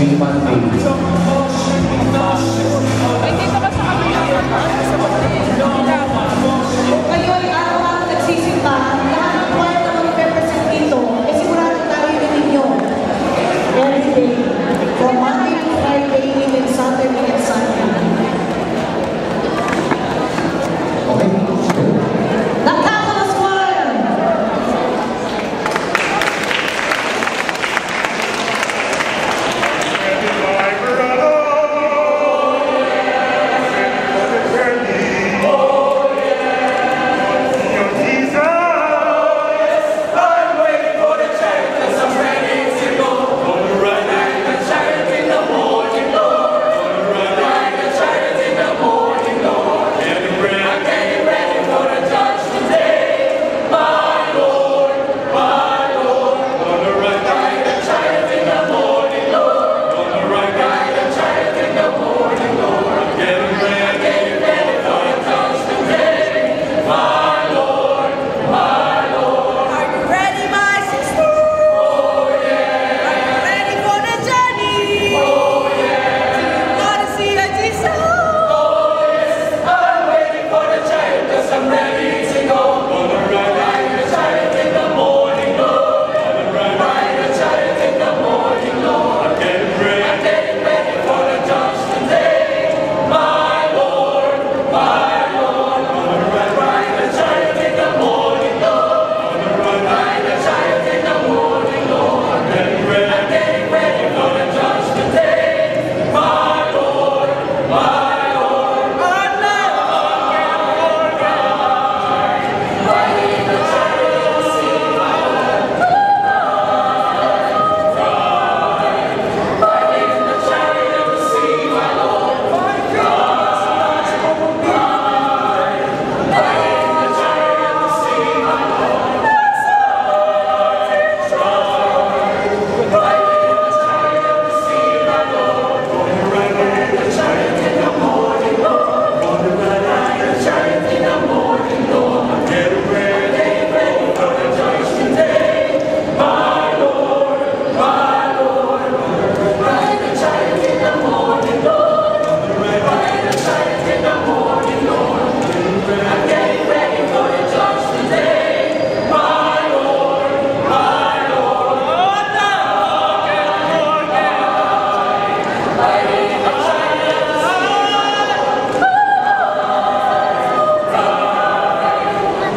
喜欢你。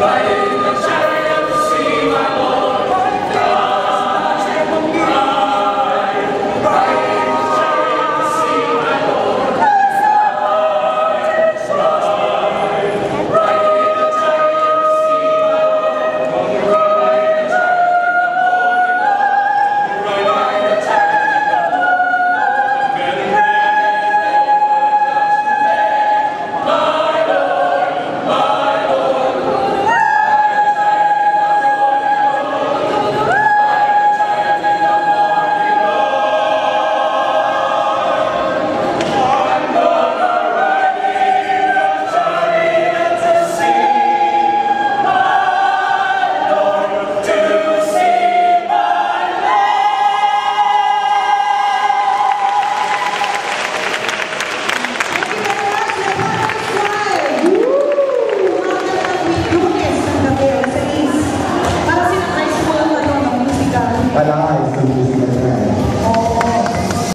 Bye.